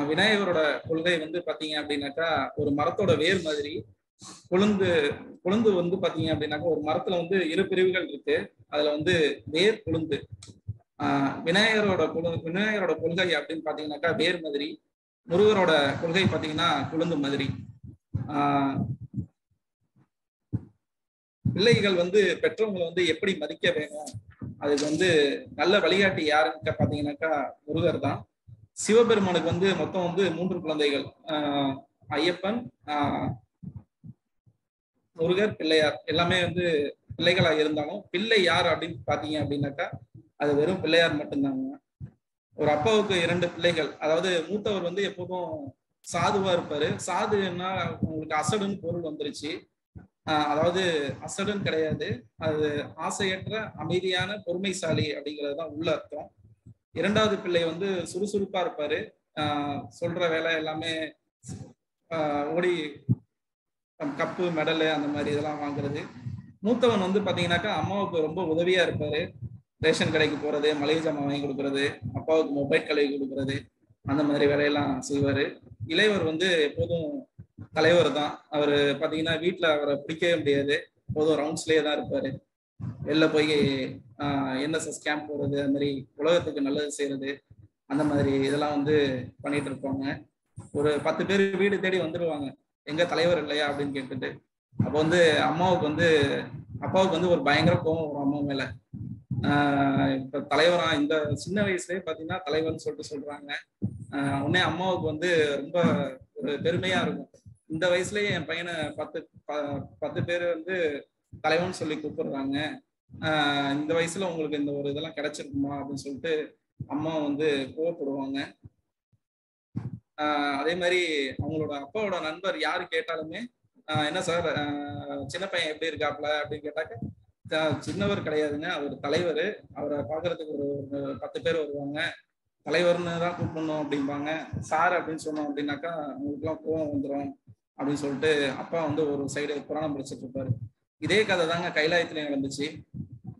விநாயகரோட கொள்கை வந்து பாத்தீங்க அப்படின்னாக்கா ஒரு மரத்தோட வேர் மாதிரி கொழுந்து கொழுந்து வந்து பாத்தீங்க அப்படின்னாக்கா ஒரு மரத்துல வந்து இரு பிரிவுகள் இருக்கு. அதுல வந்து வேர் கொழுந்து. ஆஹ் விநாயகரோட கொழு விநாயகரோட கொள்கை அப்படின்னு பாத்தீங்கன்னாக்கா வேர் மாதிரி முருகரோட கொள்கை பாத்தீங்கன்னா கொழுந்து மாதிரி. பிள்ளைகள் வந்து பெற்றவங்களை வந்து எப்படி மதிக்க வேணும்? அதுக்கு வந்து நல்ல வழிகாட்டி யாருன்னு பாத்தீங்கன்னாக்கா முருகர் தான். சிவபெருமானுக்கு வந்து மொத்தம் வந்து மூன்று குழந்தைகள். ஐயப்பன் முருகர் பிள்ளையார். எல்லாமே வந்து பிள்ளைகளா இருந்தாலும் பிள்ளை யார் அப்படின்னு பாத்தீங்க அப்படின்னாக்கா அது வெறும் பிள்ளையார் மட்டும்தாங்க. ஒரு அப்பாவுக்கு இரண்டு பிள்ளைகள். அதாவது மூத்தவர் வந்து எப்போதும் சாதுவா இருப்பாரு. சாதுன்னா உங்களுக்கு அசடுன்னு பொருள் வந்துருச்சு. அதாவது அசடுன்னு கிடையாது. அது ஆசையற்ற அமைதியான பொறுமைசாலி அப்படிங்கிறது தான் உள்ள அர்த்தம். இரண்டாவது பிள்ளை வந்து சுறுசுறுப்பா இருப்பாரு. சொல்ற வேலை எல்லாமே ஓடி கப்பு மெடலு அந்த மாதிரி இதெல்லாம் வாங்குறது. மூத்தவன் வந்து பாத்தீங்கன்னாக்கா அம்மாவுக்கு ரொம்ப உதவியா இருப்பாரு. ரேஷன் கடைக்கு போறது மளிகை ஜாமான் வாங்கி கொடுக்கறது அப்பாவுக்கு மொபைல் கழுவி கொடுக்கறது அந்த மாதிரி வேலையெல்லாம் செய்வாரு. இளையவர் வந்து எப்போதும் தலைவர் தான் அவர் பாத்தீங்கன்னா வீட்டுல அவரை பிடிக்கவே முடியாது. எப்போதும் ரவுண்ட்ஸ்லயே தான் இருப்பாரு. வெளில போய் என்எஸ்எஸ் கேம்ப் போறது அந்த மாதிரி உலகத்துக்கு நல்லது செய்யறது அந்த மாதிரி இதெல்லாம் வந்து பண்ணிட்டு இருப்பாங்க. ஒரு பத்து பேர் வீடு தேடி வந்துடுவாங்க எங்க தலைவர் இல்லையா அப்படின்னு கேட்டுட்டு. அப்போ வந்து அம்மாவுக்கு வந்து அப்பாவுக்கு வந்து ஒரு பயங்கர கோவம் வரும் அம்மா மேல. ஆஹ் இப்ப தலைவரா இந்த சின்ன வயசுலயே பாத்தீங்கன்னா தலைவர்னு சொல்லிட்டு சொல்றாங்க. ஆஹ் உடனே அம்மாவுக்கு வந்து ரொம்ப ஒரு பெருமையா இருக்கும். இந்த வயசுலயே என் பையனை பத்து ப- பத்து பேர் வந்து தலைவன் சொல்லி கூப்பிடுறாங்க. ஆஹ் இந்த வயசுல உங்களுக்கு இந்த ஒரு இதெல்லாம் கிடைச்சிருக்குமா? அப்படின்னு சொல்லிட்டு அம்மா வந்து கோவப்படுவாங்க. ஆஹ் அதே மாதிரி அவங்களோட அப்பாவோட நண்பர் யாரு கேட்டாலுமே ஆஹ் என்ன சார் ஆஹ் சின்ன பையன் எப்படி இருக்காப்ல அப்படின்னு கேட்டாக்க சின்னவர் கிடையாதுங்க. அவர் தலைவர். அவரை பாக்குறதுக்கு ஒரு ஒரு பத்து பேர் வருவாங்க. தலைவர்னு தான் கூப்பிடணும் அப்படிம்பாங்க. சார் அப்படின்னு சொன்னோம் அப்படின்னாக்கா அவங்களுக்குலாம் கோவம் வந்துடும் அப்படின்னு சொல்லிட்டு அப்பா வந்து ஒரு சைடு புராணம் படிச்சுட்டு இருப்பாரு. இதே கதை தாங்க கைலாயத்துல நடந்துச்சு.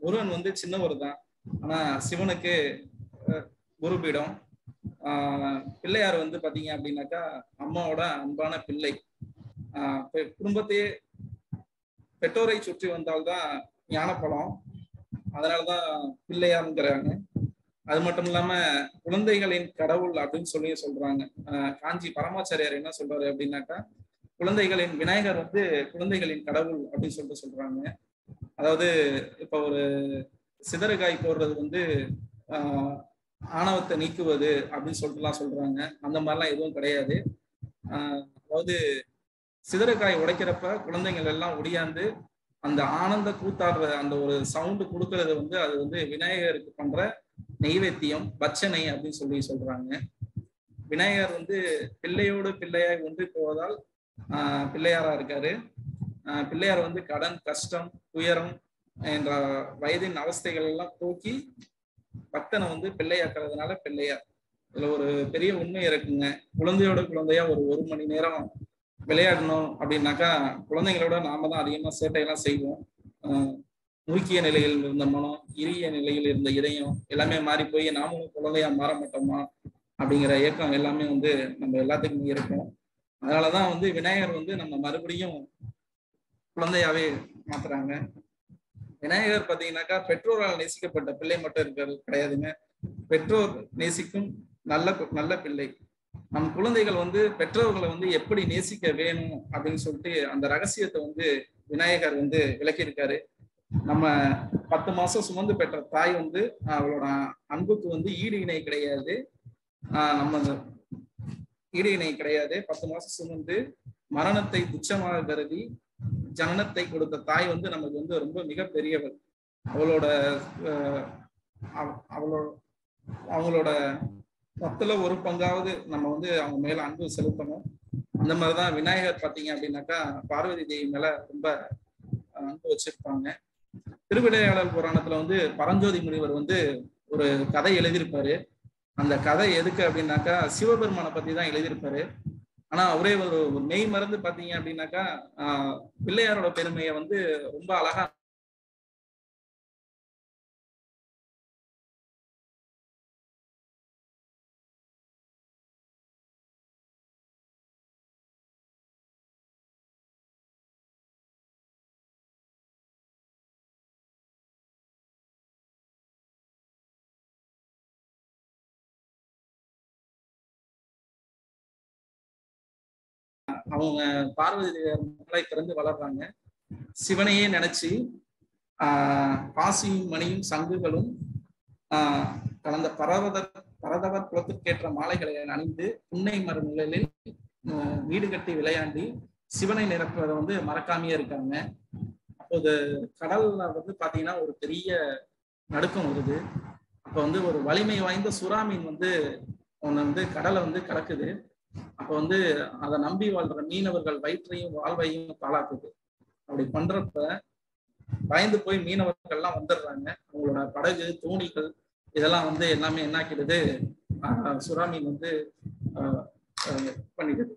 முருகன் வந்து சின்னவர் தான். ஆனா சிவனுக்கு குரு குருபீடம். ஆஹ் பிள்ளையார் வந்து பாத்தீங்க அப்படின்னாக்கா அம்மாவோட அன்பான பிள்ளை. ஆஹ் குடும்பத்தையே பெற்றோரை சுற்றி வந்தால்தான் ஞானப்பழம் அதனாலதான் பிள்ளையாருங்கிறாங்க. அது மட்டும் இல்லாம குழந்தைகளின் கடவுள் அப்படின்னு சொல்லி சொல்றாங்க. காஞ்சி பரமாச்சாரியார் என்ன சொல்றாரு அப்படின்னாக்கா குழந்தைகளின் விநாயகர் வந்து குழந்தைகளின் கடவுள் அப்படின்னு சொல்லிட்டு சொல்றாங்க. அதாவது இப்ப ஒரு சிதறுகாய் போடுறது வந்து ஆணவத்தை நீக்குவது அப்படின்னு சொல்லிட்டுலாம் சொல்றாங்க. அந்த மாதிரிலாம் எதுவும் கிடையாது. அதாவது சிதறுகாய் உடைக்கிறப்ப குழந்தைங்கள் எல்லாம் ஒடியாந்து அந்த ஆனந்த கூத்தாடுற அந்த ஒரு சவுண்டு கொடுக்கறது வந்து அது வந்து விநாயகருக்கு பண்ற நெய்வேத்தியம் பச்சனை அப்படின்னு சொல்லி சொல்றாங்க. விநாயகர் வந்து பிள்ளையோடு பிள்ளையாய் ஒன்றி போவதால் பிள்ளையாரா இருக்காரு. ஆஹ் பிள்ளையார் வந்து கடன் கஷ்டம் துயரம் என்ற வயதின் அவஸ்தைகள் எல்லாம் போக்கி பக்தனை வந்து பிள்ளையாக்குறதுனால பிள்ளையார். இதுல ஒரு பெரிய உண்மை இருக்குங்க. குழந்தையோட குழந்தையா ஒரு ஒரு மணி நேரம் விளையாடணும் அப்படின்னாக்கா குழந்தைங்களோட நாம தான் அதிகமா சேட்டையெல்லாம் செய்வோம். ஆஹ் முறுக்கிய நிலையில் இருந்த மனம் இறுகிய நிலையில் இருந்த இதயம் எல்லாமே மாறி போய் நாமளும் குழந்தையா மாற மாட்டோமா அப்படிங்கிற ஏக்கம் எல்லாமே வந்து நம்ம எல்லாத்துக்குமே இருக்கும். அதனாலதான் வந்து விநாயகர் வந்து நம்ம மறுபடியும் குழந்தையாவே மாத்துறாங்க. விநாயகர் பாத்தீங்கன்னாக்கா பெற்றோரால் நேசிக்கப்பட்ட பிள்ளை மட்டும் இருக்கிறது கிடையாதுங்க. பெற்றோர் நேசிக்கும் நல்ல நல்ல பிள்ளை. நம் குழந்தைகள் வந்து பெற்றோர்களை வந்து எப்படி நேசிக்க வேணும் அப்படின்னு சொல்லிட்டு அந்த ரகசியத்தை வந்து விநாயகர் வந்து விளக்கியிருக்காரு. நம்ம பத்து மாசம் சுமந்து பெற்ற தாய் வந்து அவளோட அன்புக்கு வந்து ஈடு இணை கிடையாது. ஆஹ் நம்ம ஈடு இணை கிடையாது. பத்து மாசம் சுமந்து மரணத்தை துச்சமாக கருதி ஜனனத்தை கொடுத்த தாய் வந்து நமக்கு வந்து ரொம்ப மிகப்பெரியவள். அவளோட அவளோட அவங்களோட பத்துல ஒரு பங்காவது நம்ம வந்து அவங்க மேல அன்பு செலுத்தணும். அந்த மாதிரிதான் விநாயகர் பாத்தீங்க அப்படின்னாக்கா பார்வதி தேவி மேல ரொம்ப அன்பு வச்சிருப்பாங்க. திருவிடையாளர் புராணத்துல வந்து பரஞ்சோதி முனிவர் வந்து ஒரு கதை எழுதியிருப்பாரு. அந்த கதை எதுக்கு அப்படின்னாக்கா சிவபெருமானை பத்தி தான் எழுதியிருப்பாரு. ஆனா அவரே ஒரு ஒரு மெய் மறந்து பாத்தீங்க அப்படின்னாக்கா ஆஹ் பிள்ளையாரோட பெருமையை வந்து ரொம்ப அழகா அவங்க பார்வதி தேவியார் மகளை பிறந்து வளர்றாங்க. சிவனையே நினைச்சு ஆஹ் பாசியும் மணியும் சங்குகளும் ஆஹ் கலந்த பரவத பரதவர் குலத்திற்கேற்ற மாலைகளை அணிந்து புன்னை மர நிழலில் வீடு கட்டி விளையாண்டி சிவனை நிரப்புவதை வந்து மறக்காமையே இருக்காங்க. அப்போது கடல்ல வந்து பாத்தீங்கன்னா ஒரு பெரிய நடுக்கம் வருது. அப்ப வந்து ஒரு வலிமை வாய்ந்த சுறா மீன் வந்து ஒண்ணு வந்து கடலை வந்து கலக்குது. அப்போ வந்து அதை நம்பி வாழ்ற மீனவர்கள் வயிற்றையும் வாழ்வையும் தாளாக்குது அப்படி பண்றப்ப பயந்து போய் மீனவர்கள்லாம் வந்துடுறாங்க. அவங்களோட படகு தோணிகள் இதெல்லாம் வந்து எல்லாமே என்ன ஆக்கிடுது சுறா மீன் வந்து ஆஹ் பண்ணிடுது.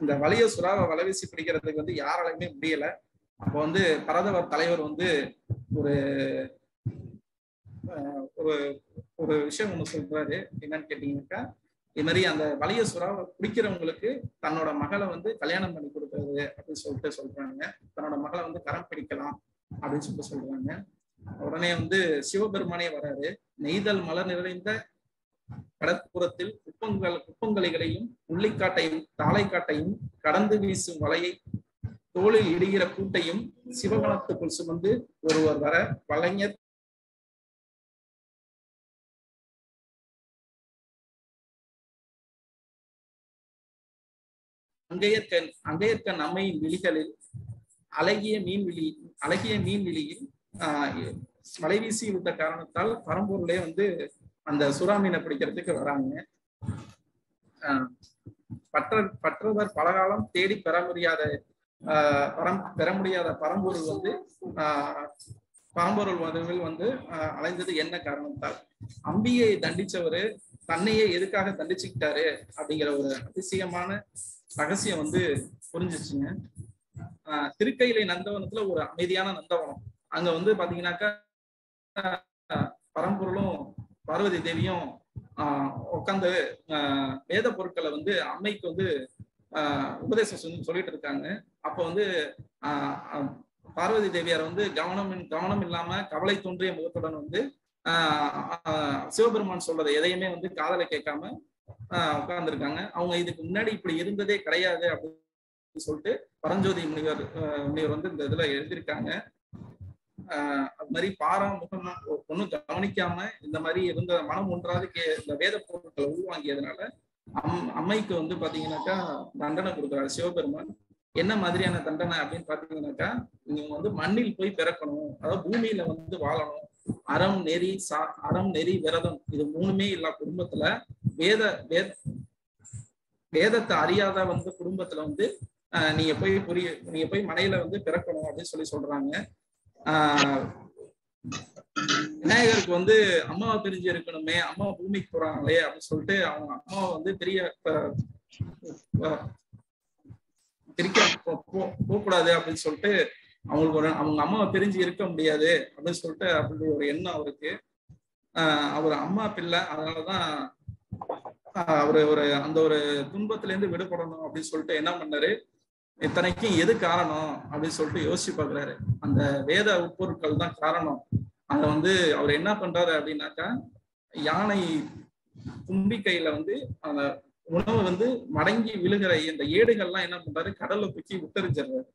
இந்த வலிய சுறாவை வலைவீசி பிடிக்கிறதுக்கு வந்து யாராலையுமே முடியல. அப்போ வந்து பரதவர் தலைவர் வந்து ஒரு ஆஹ் ஒரு ஒரு விஷயம் ஒண்ணு சொல்றாரு. என்னன்னு கேட்டீங்கன்னாக்கா இது மாதிரி அந்த வலிய சுறாவை பிடிக்கிறவங்களுக்கு தன்னோட மகளை வந்து கல்யாணம் பண்ணி கொடுக்கறது அப்படின்னு சொல்லிட்டு சொல்றாங்க. தன்னோட மகளை வந்து கரம் பிடிக்கலாம் அப்படின்னு சொல்லிட்டு சொல்றாங்க. உடனே வந்து சிவபெருமானே வராரு. நெய்தல் மலர் நிறைந்த கடற்புறத்தில் குப்பங்கள் குப்பங்களைகளையும் உள்ளிக்காட்டையும் தாளைக்காட்டையும் கடந்து வீசும் வலையை தோளில் இடுகிற கூட்டையும் சிவகணத்துக்குள் சுமந்து ஒருவர் வர வலைஞர் அங்கையற்கண் அங்கையற்கண் அம்மையின் விழிகளில் அழகிய மீன்விழி அழகிய மீன் விழியில் ஆஹ் மலை வீசி விட்ட காரணத்தால் பரம்பூர்லயே வந்து அந்த சுறா மீனை பிடிக்கிறதுக்கு வராங்க. ஆஹ் பற்ற பற்றவர் பலகாலம் தேடி பெற முடியாத ஆஹ் பரம் பெற முடியாத பரம்பொருள் வந்து ஆஹ் பரம்பொருள் வதுவில் வந்து அலைந்தது என்ன காரணத்தால்? அம்பியை தண்டிச்சவரு தன்னையே எதுக்காக தண்டிச்சுக்கிட்டாரு? அப்படிங்கிற ஒரு அதிசயமான ரகசியம் வந்து புரிஞ்சிச்சுங்க ஆஹ் திருக்கையிலை நந்தவனத்துல ஒரு அமைதியான நந்தவனம். அங்க வந்து பாத்தீங்கன்னாக்கா பரம்பொருளும் பார்வதி தேவியும் ஆஹ் உட்காந்து ஆஹ் வேத பொருட்களை வந்து அம்மைக்கு வந்து ஆஹ் உபதேசம் சொல்லிட்டு இருக்காங்க. அப்போ வந்து ஆஹ் பார்வதி தேவியார் வந்து கவனம் கவனம் இல்லாம கவலை தோன்றிய முகத்துடன் வந்து ஆஹ் சிவபெருமான் சொல்றதை எதையுமே வந்து காதலை கேட்காம உட்கார்ந்துருக்காங்க. அவங்க இதுக்கு முன்னாடி இப்படி இருந்ததே கிடையாது அப்படின்னு சொல்லிட்டு பரஞ்சோதி முனிவர் முனிவர் வந்து இந்த இதுல எழுதியிருக்காங்க. ஆஹ் அது மாதிரி பாரா முகம் ஒன்றும் கவனிக்காம இந்த மாதிரி இருந்த மனம் ஒன்றாவது கே இந்த வேத பொருட்களை உள்வாங்கியதுனால அம் அம்மைக்கு வந்து பாத்தீங்கன்னாக்கா தண்டனை கொடுக்குறாரு சிவபெருமான். என்ன மாதிரியான தண்டனை அப்படின்னு பாத்தீங்கன்னாக்கா நீங்க வந்து மண்ணில் போய் பிறக்கணும். அதாவது பூமியில வந்து வாழணும். அறம் நெறி சா அறம் நெறி விரதம் இது மூணுமே இல்ல குடும்பத்துல வேத வேத வேதத்தை அறியாத வந்து குடும்பத்துல வந்து நீங்க போய் புரிய நீங்க போய் மனையில வந்து பிறக்கணும் அப்படின்னு சொல்லி சொல்றாங்க. ஆஹ் விநாயகருக்கு வந்து அம்மாவை பிரிஞ்சு இருக்கணுமே அம்மா பூமிக்கு போறாங்களே அப்படின்னு சொல்லிட்டு அவங்க அம்மாவை வந்து பெரிய பிரிக்க போ- போகக்கூடாது அப்படின்னு சொல்லிட்டு அவங்களுக்கு ஒரு அவங்க அம்மாவை பிரிஞ்சு இருக்க முடியாது அப்படின்னு சொல்லிட்டு அப்படி ஒரு எண்ணம் அவருக்கு. ஆஹ் அவர் அம்மா பிள்ளை அதனாலதான் அவரு ஒரு அந்த ஒரு துன்பத்துல இருந்து விடுபடணும் அப்படின்னு சொல்லிட்டு என்ன பண்ணாரு? இத்தனைக்கும் எது காரணம் அப்படின்னு சொல்லிட்டு யோசிச்சு பார்க்குறாரு அந்த வேத உட்பொருட்கள் தான் காரணம். அதை வந்து அவர் என்ன பண்றாரு அப்படின்னாக்கா யானை தும்பிக்கையில வந்து அந்த உணவு வந்து மடங்கி விழுகிற இந்த ஏடுகள்லாம் என்ன பண்றாரு? கடல்ல தூக்கி விட்டறிஞ்சிடுறாரு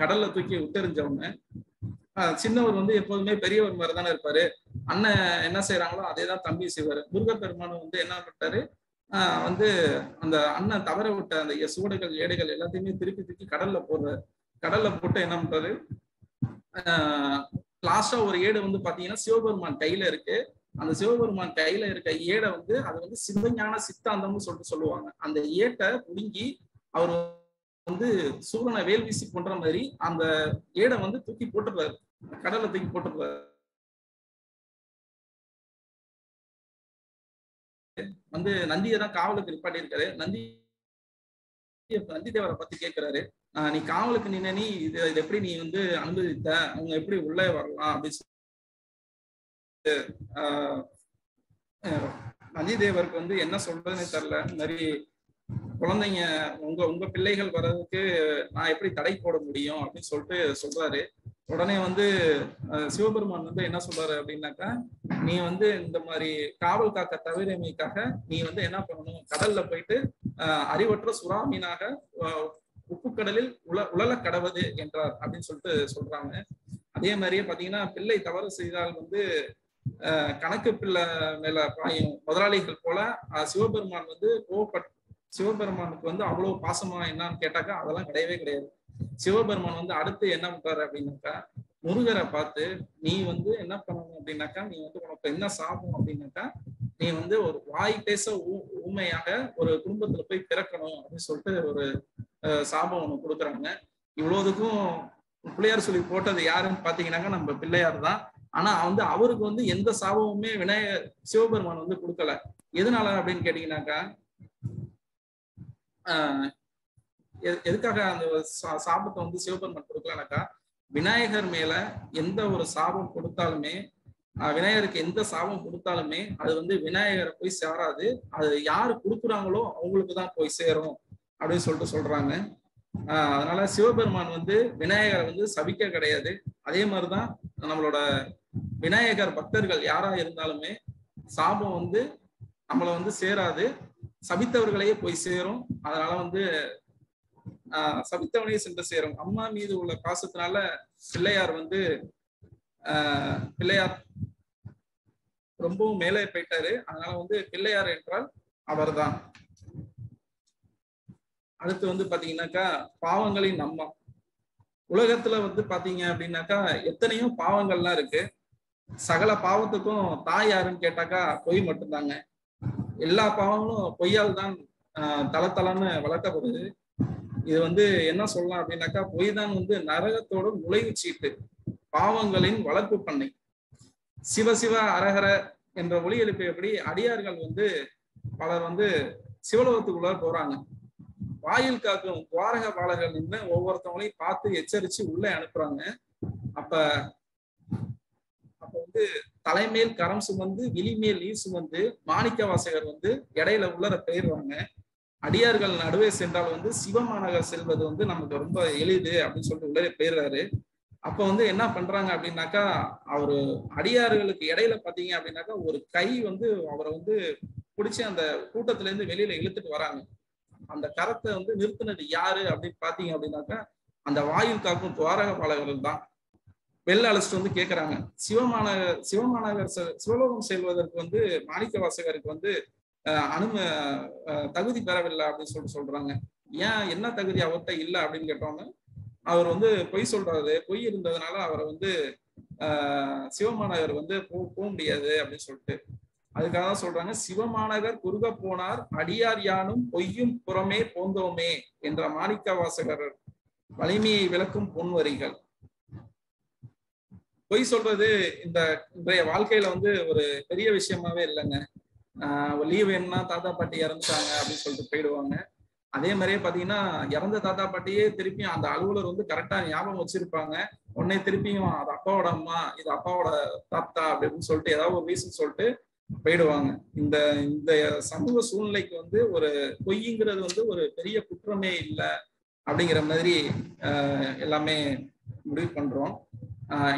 கடல்ல தூக்கி விட்டறிஞ்சவங்க ஆஹ் சின்னவர் வந்து எப்போதுமே பெரியவர் மாதிரி தானே இருப்பாரு. அண்ணன் என்ன செய்யறாங்களோ அதே தான் தம்பி செய்வாரு. முருகப்பெருமானும் வந்து என்ன பண்ணிட்டாரு? வந்து அந்த அண்ணன் தவற விட்ட அந்த சுவடுகள் ஏடைகள் எல்லாத்தையுமே திருப்பி திருப்பி கடல்ல போடுறாரு கடல்ல போட்டு என்ன பண்றாரு? லாஸ்டா ஒரு ஏடு வந்து பாத்தீங்கன்னா சிவபெருமான் கையில இருக்கு. அந்த சிவபெருமான் கையில இருக்க ஏடை வந்து அது வந்து சிவஞான சித்தாந்தம்னு சொல்லிட்டு சொல்லுவாங்க. அந்த ஏட்டை புடுங்கி அவர் வந்து சூரனை வேல் வீசி பண்ற மாதிரி அந்த ஏடை வந்து தூக்கி போட்டுடுறாரு. கடல்ல தூக்கி போட்டுடுறாரு. வந்து நந்தியை தான் காவலுக்கு நிப்பாட்டி இருக்காரு நந்தி நந்தி தேவரை பத்தி கேட்கிறாரு ஆஹ் நீ காவலுக்கு நின்ன நீ இது இது எப்படி நீ வந்து அனுமதித்த அவங்க எப்படி உள்ளே வரலாம்? அப்படின்னு சொல்லி ஆஹ் நந்தி தேவருக்கு வந்து என்ன சொல்றதுன்னு தெரியல. இந்த மாதிரி குழந்தைங்க உங்க உங்க பிள்ளைகள் வர்றதுக்கு நான் எப்படி தடை போட முடியும்? அப்படின்னு சொல்லிட்டு சொல்றாரு. உடனே வந்து சிவபெருமான் வந்து என்ன சொல்றாரு அப்படின்னாக்கா நீ வந்து இந்த மாதிரி காவல் காக்க தவிரமைக்காக நீ வந்து என்ன பண்ணணும்? கடல்ல போயிட்டு அறிவற்ற சுறாமீனாக உப்பு உப்புக்கடலில் உல உலல கடவது என்றார் அப்படின்னு சொல்லிட்டு சொல்றாங்க. அதே மாதிரியே பாத்தீங்கன்னா பிள்ளை தவறு செய்தால் வந்து கணக்கு பிள்ளை மேல பாயும் முதலாளிகள் போல சிவபெருமான் வந்து கோவப்பட் சிவபெருமானுக்கு வந்து அவ்வளவு பாசமா என்னன்னு கேட்டாக்கா அதெல்லாம் கிடையவே கிடையாது. சிவபெருமான் வந்து அடுத்து என்ன பண்றாரு அப்படின்னாக்கா முருகரை பார்த்து நீ வந்து என்ன பண்ணணும் அப்படின்னாக்கா நீ வந்து உனக்கு என்ன சாபம் அப்படின்னாக்கா நீ வந்து ஒரு வாய் பேச ஊமையாக ஒரு குடும்பத்துல போய் பிறக்கணும் அப்படின்னு சொல்லிட்டு ஒரு அஹ், சாபம் ஒண்ணு கொடுக்குறாங்க. இவ்வளவுக்கும் பிள்ளையார் சொல்லி போட்டது யாருன்னு பாத்தீங்கன்னாக்கா நம்ம பிள்ளையார் தான். ஆனா வந்து அவருக்கு வந்து எந்த சாபமுமே விநாயகர் சிவபெருமான் வந்து கொடுக்கல. எதனால அப்படின்னு கேட்டீங்கன்னாக்கா ஆஹ் எதுக்காக அந்த சா- சாபத்தை வந்து சிவபெருமான் கொடுக்கலனாக்கா விநாயகர் மேல எந்த ஒரு சாபம் கொடுத்தாலுமே விநாயகருக்கு எந்த சாபம் கொடுத்தாலுமே அது வந்து விநாயகரை போய் சேராது. அது யாரு கொடுக்குறாங்களோ அவங்களுக்கு தான் போய் சேரும் அப்படின்னு சொல்லிட்டு சொல்றாங்க. அதனால சிவபெருமான் வந்து விநாயகரை வந்து சபிக்க கிடையாது. அதே மாதிரிதான் நம்மளோட விநாயகர் பக்தர்கள் யாரா இருந்தாலுமே சாபம் வந்து நம்மளை வந்து சேராது. சபித்தவர்களையே போய் சேரும். அதனால வந்து ஆஹ் சபித்தவனே சென்று சேரும். அம்மா மீது உள்ள பாசத்தினால பிள்ளையார் வந்து ஆஹ் பிள்ளையார் ரொம்பவும் மேலே போயிட்டாரு. அதனால வந்து பிள்ளையார் என்றால் அவர்தான். அடுத்து வந்து பாத்தீங்கன்னாக்கா பாவங்களின் அம்மா. உலகத்துல வந்து பாத்தீங்க அப்படின்னாக்கா எத்தனையோ பாவங்கள்லாம் இருக்கு. சகல பாவத்துக்கும் தாய் யாருன்னு கேட்டாக்கா பொய் மட்டும்தாங்க. எல்லா பாவங்களும் பொய்யால் தான் ஆஹ் வளர்க்கப்படுது. இது வந்து என்ன சொல்லலாம் அப்படின்னாக்கா பொய் தான் வந்து நரகத்தோட நுழைவு சீட்டு பாவங்களின் வளர்ப்பு பண்ணை. சிவ சிவ அரகர என்ற ஒளி எழுப்பியபடி அடியார்கள் வந்து பலர் வந்து சிவலோகத்துக்குள்ள போறாங்க. வாயில் காக்கும் துவாரக பாலர்கள் நின்று ஒவ்வொருத்தவங்களையும் பார்த்து எச்சரிச்சு உள்ளே அனுப்புறாங்க. அப்ப அப்ப வந்து தலைமேல் கரம் சுமந்து விழிமேல் நீர் சுமந்து மாணிக்க வாசகர் வந்து இடையில உள்ளர போயிடுவாங்க அடியார்கள் நடுவே சென்றால் வந்து சிவமாநகர் செல்வது வந்து நமக்கு ரொம்ப எளிது அப்படின்னு சொல்லிட்டு உள்ளே போயிடுறாரு. அப்ப வந்து என்ன பண்றாங்க அப்படின்னாக்கா அவரு அடியார்களுக்கு இடையில பாத்தீங்க அப்படின்னாக்கா ஒரு கை வந்து அவரை வந்து பிடிச்சி அந்த கூட்டத்துல இருந்து வெளியில இழுத்துட்டு வராங்க. அந்த கரத்தை வந்து நிறுத்தினது யாரு அப்படின்னு பாத்தீங்க அப்படின்னாக்கா அந்த வாயு காக்கும் துவாரக பாலகர்கள் தான். வெளில அழைச்சிட்டு வந்து கேக்குறாங்க. சிவமாநகர் சிவமாநகர் செ- சிவலோகம் செல்வதற்கு வந்து மாணிக்க வாசகருக்கு வந்து அனும அஹ், தகுதி பெறவில்லை அப்படின்னு சொல்லிட்டு சொல்றாங்க. ஏன் என்ன தகுதி அவர்கிட்ட இல்லை அப்படின்னு கேட்டோம்னா அவர் வந்து பொய் சொல்றாரு. பொய் இருந்ததுனால அவரை வந்து ஆஹ் சிவமாநகர் வந்து போ- போக முடியாது அப்படின்னு சொல்லிட்டு. அதுக்காக தான் சொல்றாங்க சிவமாநகர் குறுக போனார் அடியார் யானும் பொய்யும் புறமே போந்தோமே என்ற மாணிக்க வாசகர் வலிமையை விளக்கும் பொன்வரிகள். பொய் சொல்றது இந்த இன்றைய வாழ்க்கையில வந்து ஒரு பெரிய விஷயமாவே இல்லைங்க. ஆஹ் லீவ் வேணும்னா தாத்தா பாட்டி இறந்துட்டாங்க அப்படின்னு சொல்லிட்டு போயிடுவாங்க. அதே மாதிரியே பாத்தீங்கன்னா இறந்த தாத்தா பாட்டியே திருப்பியும் அந்த அலுவலர் வந்து கரெக்டா ஞாபகம் வச்சிருப்பாங்க. உடனே திருப்பியும் அது அப்பாவோட அம்மா இது அப்பாவோட தாத்தா அப்படின்னு சொல்லிட்டு ஏதாவது ஒரு ரீசன் சொல்லிட்டு போயிடுவாங்க. இந்த இந்த சமூக சூழ்நிலைக்கு வந்து ஒரு பொய்ங்கிறது வந்து ஒரு பெரிய குற்றமே இல்லை அப்படிங்கிற மாதிரி ஆஹ் எல்லாமே முடிவு பண்றோம்.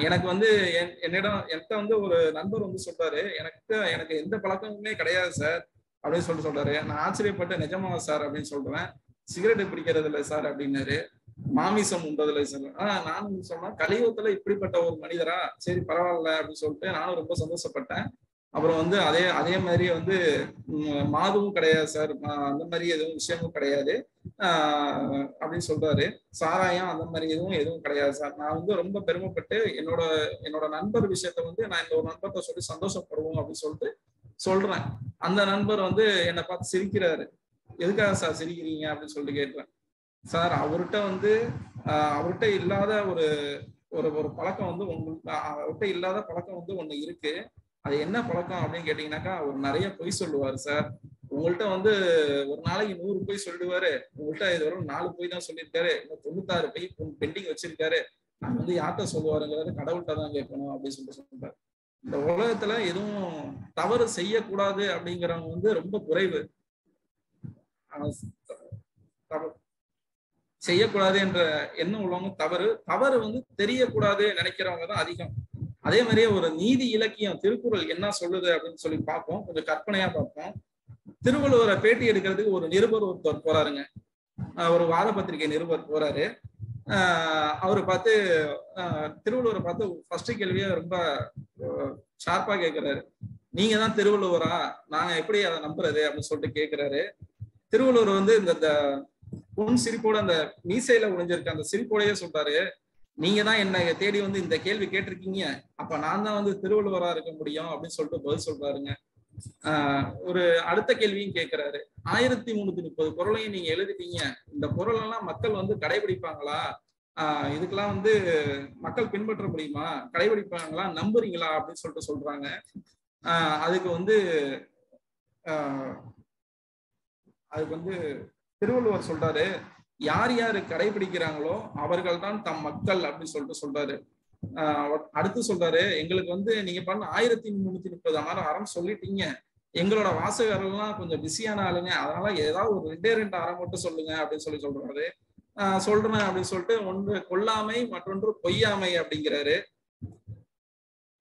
எனக்கு வந்து என்- என்னிடம் என்கிட்ட வந்து ஒரு நண்பர் வந்து சொல்றாரு. எனக்கு எனக்கு எந்த பழக்கமுமே கிடையாது சார் அப்படின்னு சொல்லிட்டு சொல்றாரு. நான் ஆச்சரியப்பட்டு நிஜமா சார் அப்படின்னு சொல்றேன். சிகரெட் பிடிக்கிறது இல்லை சார் அப்படின்னாரு. மாமிசம் உண்டதில்லை சார். ஆஹ் நானும் சொன்னேன் கலியுகத்துல இப்படிப்பட்ட ஒரு மனிதரா? சரி பரவாயில்ல அப்படின்னு சொல்லிட்டு நானும் ரொம்ப சந்தோஷப்பட்டேன். அப்புறம் வந்து அதே அதே மாதிரி வந்து மாதுவும் கிடையாது சார். அந்த மாதிரி எதுவும் விஷயமும் கிடையாது. அப்படின்னு சொல்றாரு. சாராயம் அந்த மாதிரி எதுவும் எதுவும் கிடையாது சார். நான் வந்து ரொம்ப பெருமைப்பட்டு என்னோட என்னோட நண்பர் விஷயத்த வந்து நான் இந்த ஒரு நண்பர்கிட்ட சொல்லி சந்தோஷப்படுவோம் அப்படின்னு சொல்லிட்டு சொல்றேன். அந்த நண்பர் வந்து என்னை பார்த்து சிரிக்கிறாரு. எதுக்காக சார் சிரிக்கிறீங்க? அப்படின்னு சொல்லிட்டு கேட்டேன் சார் அவர்கிட்ட வந்து அவர்கிட்ட இல்லாத ஒரு ஒரு ஒரு பழக்கம் வந்து உங்களுக்கு அவர்கிட்ட இல்லாத பழக்கம் வந்து ஒன்று இருக்கு. அது என்ன பழக்கம் அப்படின்னு கேட்டீங்கன்னாக்கா அவர் நிறைய பொய் சொல்லுவார் சார். உங்கள்கிட்ட வந்து ஒரு நாளைக்கு நூறு பொய் சொல்லிடுவாரு உங்கள்கிட்ட இதுவரை நாலு பொய் தான் சொல்லியிருக்காரு. இன்னும் தொண்ணூத்தாறு பொய் பெண்டிங் வச்சிருக்காரு. நான் வந்து யார்கிட்ட சொல்லுவாருங்கிறது கடவுள்கிட்ட தான் கேட்கணும் அப்படின்னு சொல்லிட்டு சொல்றாரு. இந்த உலகத்துல எதுவும் தவறு செய்யக்கூடாது அப்படிங்கிறவங்க வந்து ரொம்ப குறைவு. தவறு செய்யக்கூடாது என்ற எண்ணம் உள்ளவங்க தவறு. தவறு வந்து தெரியக்கூடாது நினைக்கிறவங்க தான் அதிகம். அதே மாதிரியே ஒரு நீதி இலக்கியம் திருக்குறள் என்ன சொல்லுது அப்படின்னு சொல்லி பார்ப்போம். கொஞ்சம் கற்பனையா பார்ப்போம். திருவள்ளுவரை பேட்டி எடுக்கிறதுக்கு ஒரு நிருபர் ஒருத்தர் போறாருங்க. ஒரு வார பத்திரிகை நிருபர் போறாரு. அவர் பார்த்து திருவள்ளுவரை பார்த்து ஃபர்ஸ்ட் கேள்வியே ரொம்ப ஷார்ப்பா கேட்கிறாரு நீங்க தான் திருவள்ளுவரா? நாங்க எப்படி அதை நம்புறது? அப்படின்னு சொல்லிட்டு கேட்கிறாரு திருவள்ளுவர் வந்து இந்த புன் சிரிப்போட அந்த மீசையில ஒளிஞ்சிருக்க அந்த சிரிப்போடயே சொல்றாரு. நீங்க தான் என்ன தேடி வந்து இந்த கேள்வி கேட்டிருக்கீங்க. அப்ப நான் தான் வந்து திருவள்ளுவரா இருக்க முடியும் அப்படின்னு சொல்லிட்டு பதில் சொல்றாருங்க. ஆஹ் ஒரு அடுத்த கேள்வியும் கேட்கிறாரு ஆயிரத்தி முன்னூத்தி முப்பது குரலையும் நீங்க எழுதிட்டீங்க. இந்த குரல் எல்லாம் மக்கள் வந்து கடைபிடிப்பாங்களா? ஆஹ் இதுக்கெல்லாம் வந்து மக்கள் பின்பற்ற முடியுமா? கடைபிடிப்பாங்களா? நம்புறீங்களா? அப்படின்னு சொல்லிட்டு சொல்றாங்க. ஆஹ் அதுக்கு வந்து ஆஹ் அதுக்கு வந்து திருவள்ளுவர் சொல்றாரு. யார் யாரு கடைபிடிக்கிறாங்களோ அவர்கள் தான் தம் மக்கள் அப்படின்னு சொல்லிட்டு சொல்றாரு. ஆஹ் அடுத்து சொல்றாரு எங்களுக்கு வந்து நீங்க பண்ண ஆயிரத்தி முன்னூத்தி முப்பது ஆறு அறம் சொல்லிட்டீங்க. எங்களோட வாசகர்கள்லாம் கொஞ்சம் பிஸியான ஆளுங்க அதனால ஏதாவது ஒரு ரெண்டே ரெண்டு அறம் மட்டும் சொல்லுங்க அப்படின்னு சொல்லி சொல்றாரு. ஆஹ் சொல்றேன் அப்படின்னு சொல்லிட்டு ஒன்று கொல்லாமை மற்றொன்று பொய்யாமை அப்படிங்கிறாரு.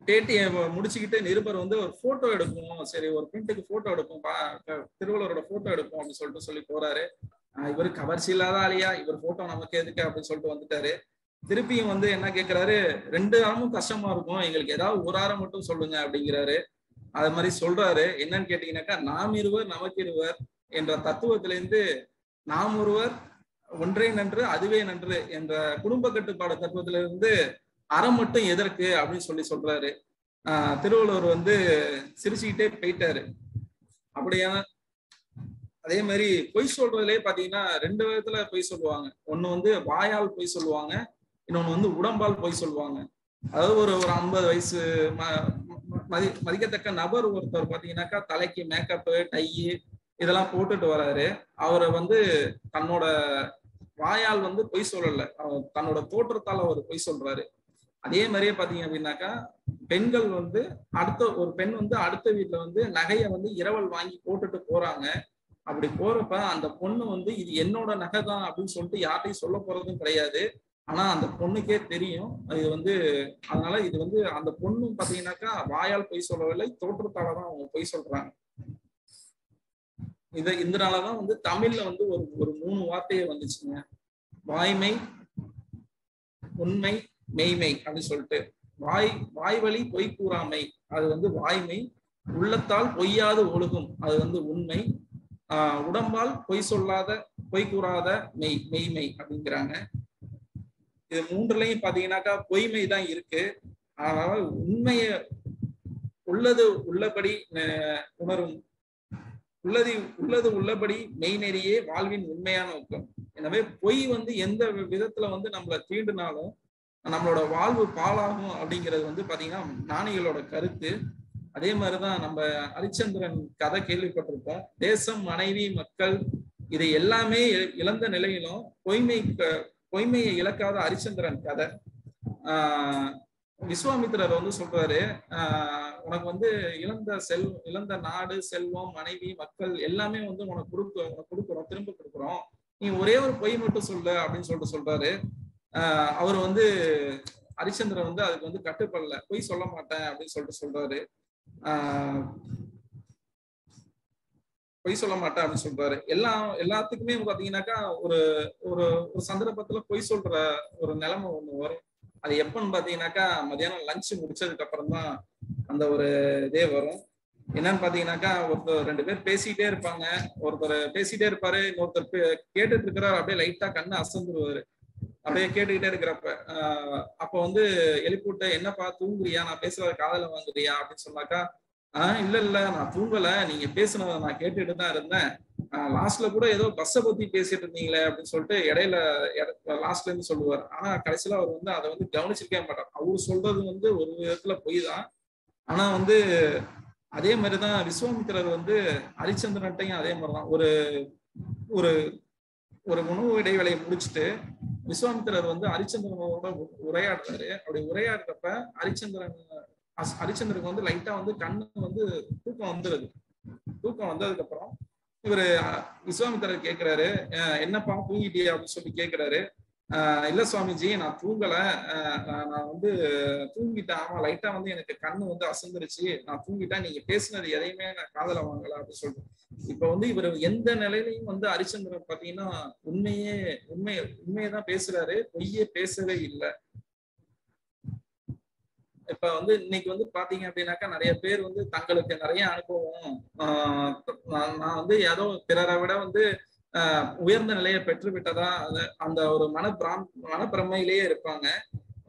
பேட்டியை முடிச்சுக்கிட்டு நிருபர் வந்து ஒரு போட்டோ எடுப்போம் சரி ஒரு பிரிண்ட்டுக்கு போட்டோ எடுப்போம் திருவள்ளுவரோட போட்டோ எடுப்போம் அப்படின்னு சொல்லிட்டு சொல்லி போறாரு. இவர் கவர்ச்சி இல்லாத ஆளியா? இவர் போட்டோ நமக்கு எதுக்கு அப்படின்னு சொல்லிட்டு வந்துட்டாரு. திருப்பியும் வந்து என்ன கேட்கிறாரு ரெண்டு ஆரமும் கஷ்டமா இருக்கும். எங்களுக்கு ஏதாவது ஒரு ஆரம் மட்டும் சொல்லுங்க அப்படிங்கிறாரு. அது மாதிரி சொல்றாரு. என்னன்னு கேட்டீங்கன்னாக்கா நாம் இருவர் நமக்கு இருவர் என்ற தத்துவத்திலிருந்து நாம் ஒருவர் ஒன்றே நன்று அதுவே நன்று என்ற குடும்ப கட்டுப்பாடு தத்துவத்திலிருந்து அறம் மட்டும் எதற்கு அப்படின்னு சொல்லி சொல்றாரு. ஆஹ் திருவள்ளுவர் வந்து சிரிச்சுக்கிட்டே போயிட்டாரு. அப்படியா அதே மாதிரி பொய் சொல்றதுலயே பாத்தீங்கன்னா ரெண்டு விதத்துல பொய் சொல்லுவாங்க. ஒன்னு வந்து வாயால் பொய் சொல்லுவாங்க. இன்னொன்னு வந்து உடம்பால் பொய் சொல்லுவாங்க. அதாவது ஒரு ஒரு ஐம்பது வயசு மதி மதிக்கத்தக்க நபர் ஒருத்தர் பாத்தீங்கன்னாக்கா தலைக்கு மேக்கப்பு டை இதெல்லாம் போட்டுட்டு வராரு. அவரை வந்து தன்னோட வாயால் வந்து பொய் சொல்லல. தன்னோட தோற்றத்தால் அவர் பொய் சொல்றாரு. அதே மாதிரியே பாத்தீங்க அப்படின்னாக்கா பெண்கள் வந்து அடுத்த ஒரு பெண் வந்து அடுத்த வீட்டுல வந்து நகையை வந்து இரவல் வாங்கி போட்டுட்டு போறாங்க. அப்படி போறப்ப அந்த பொண்ணு வந்து இது என்னோட நகை தான் அப்படின்னு சொல்லிட்டு யார்ட்டையும் சொல்ல போறதும் கிடையாது. ஆனா அந்த பொண்ணுக்கே தெரியும். இது வந்து அதனால இது வந்து அந்த பொண்ணு பாத்தீங்கன்னாக்கா வாயால் பொய் சொல்லவில்லை தோற்றத்தால தான் அவங்க பொய் சொல்றாங்க. இத இதனாலதான் வந்து தமிழ்ல வந்து ஒரு ஒரு மூணு வார்த்தையே வந்துச்சுங்க. வாய்மை உண்மை மெய்மை அப்படின்னு சொல்லிட்டு. வாய் வாய் வழி பொய் கூறாமை. அது வந்து வாய்மை உள்ளத்தால் பொய்யாது ஒழுகும். அது வந்து உண்மை உடம்பால் பொய் சொல்லாத பொய் கூறாத மெய் மெய்மை அப்படிங்கிறாங்க. இது மூன்றுலயும் பாத்தீங்கன்னாக்கா பொய்மை தான் இருக்கு. அதனால உண்மைய உள்ளது உள்ளபடி உணரும். உள்ளது உள்ளது உள்ளபடி மெய்நெறியே வாழ்வின் உண்மையான நோக்கம். எனவே பொய் வந்து எந்த விதத்துல வந்து நம்மளை தீண்டுனாலும் நம்மளோட வாழ்வு பாலாகும் அப்படிங்கிறது வந்து பாத்தீங்கன்னா ஞானிகளோட கருத்து. அதே மாதிரிதான் நம்ம ஹரிச்சந்திரன் கதை கேள்விப்பட்டிருப்போம். தேசம் மனைவி மக்கள் இது எல்லாமே இழந்த நிலையிலும் பொய்மை பொய்மையை இழக்காத ஹரிச்சந்திரன் கதை. ஆஹ் விஸ்வாமித்திரர் வந்து சொல்றாரு ஆஹ் உனக்கு வந்து இழந்த செல் இழந்த நாடு செல்வம் மனைவி மக்கள் எல்லாமே வந்து உனக்கு கொடுக்க உனக்கு கொடுக்குறோம் திரும்ப கொடுக்குறோம். நீ ஒரே ஒரு பொய் மட்டும் சொல்லு அப்படின்னு சொல்லிட்டு சொல்றாரு. ஆஹ் அவர் வந்து ஹரிச்சந்திரன் வந்து அதுக்கு வந்து கட்டுப்படல. பொய் சொல்ல மாட்டேன் அப்படின்னு சொல்லிட்டு சொல்றாரு. பொய் சொல்ல மாட்டேன் அப்படின்னு சொல்றாரு. எல்லா எல்லாத்துக்குமே பாத்தீங்கன்னாக்கா ஒரு ஒரு ஒரு சந்தர்ப்பத்துல பொய் சொல்ற ஒரு நிலைமை ஒண்ணு வரும். அது எப்பன்னு பாத்தீங்கன்னாக்கா மதியானம் லஞ்ச் முடிச்சதுக்கு அப்புறம் தான் அந்த ஒரு இதே வரும். என்னன்னு பாத்தீங்கன்னாக்கா ஒருத்தர் ரெண்டு பேர் பேசிட்டே இருப்பாங்க. ஒருத்தர் பேசிட்டே இருப்பாரு இன்னொருத்தர் கேட்டுட்டு இருக்கிறாரு அப்படியே லைட்டா கண்ணு அசந்துருவாரு. அப்படியே கேட்டுக்கிட்டே இருக்கிறப்ப அப்ப வந்து எழுப்பிவிட்ட என்னப்பா தூங்குறியா? நான் பேசுறத காதல வாங்குறியா? அப்படின்னு சொன்னாக்கா ஆஹ் இல்ல இல்ல நான் தூங்கல. நீங்க பேசுனத நான் கேட்டுட்டு தான் இருந்தேன். லாஸ்ட்ல கூட ஏதோ பஸ்ஸை பத்தி பேசிட்டு இருந்தீங்களே அப்படின்னு சொல்லிட்டு இடையில லாஸ்ட்ல இருந்து சொல்லுவார். ஆனா கடைசியில அவர் வந்து அதை வந்து கவனிச்சிருக்கே மாட்டார். அவரு சொல்றது வந்து ஒரு விதத்துல பொய் தான். ஆனா வந்து அதே மாதிரிதான் விஸ்வாமித்திரர் வந்து ஹரிச்சந்திரன்ட்டையும் அதே மாதிரிதான் ஒரு ஒரு ஒரு உணவு இடைவேளையை முடிச்சுட்டு விஸ்வாமித்திரர் வந்து ஹரிச்சந்திரனோட உரையாடுறாரு. அப்படி உரையாடுறப்ப ஹரிச்சந்திரன் ஹரிச்சந்திரனுக்கு வந்து லைட்டா வந்து கண்ணு வந்து தூக்கம் வந்துருது. தூக்கம் வந்ததுக்கு அப்புறம் இவரு விஸ்வாமித்திரர் கேக்குறாரு என்னப்பா தூங்கிட்டியா? அப்படின்னு சொல்லி கேக்குறாரு. இல்ல சுவாமிஜி நான் தூங்கல. நான் வந்து தூங்கிட்டேன். ஆமா லைட்டா வந்து எனக்கு கண்ணு வந்து அசந்துருச்சு. நான் தூங்கிட்டேன். நீங்க பேசுனது எதையுமே நான் காதல வாங்கல அப்படின்னு சொல்லிட்டு இப்ப வந்து இவர் எந்த நிலையிலையும் வந்து ஹரிச்சந்திரன் பாத்தீங்கன்னா உண்மையே உண்மை உண்மையை தான் பேசுறாரு. பொய்யே பேசவே இல்லை. இப்ப வந்து இன்னைக்கு வந்து பாத்தீங்க அப்படின்னாக்கா நிறைய பேர் வந்து தங்களுக்கு நிறைய அனுபவம். ஆஹ் நான் நான் வந்து ஏதோ பிறரை விட வந்து உயர்ந்த நிலையை பெற்று விட்டதா அந்த ஒரு மன பிராம் மனப்பிரமையிலேயே இருப்பாங்க.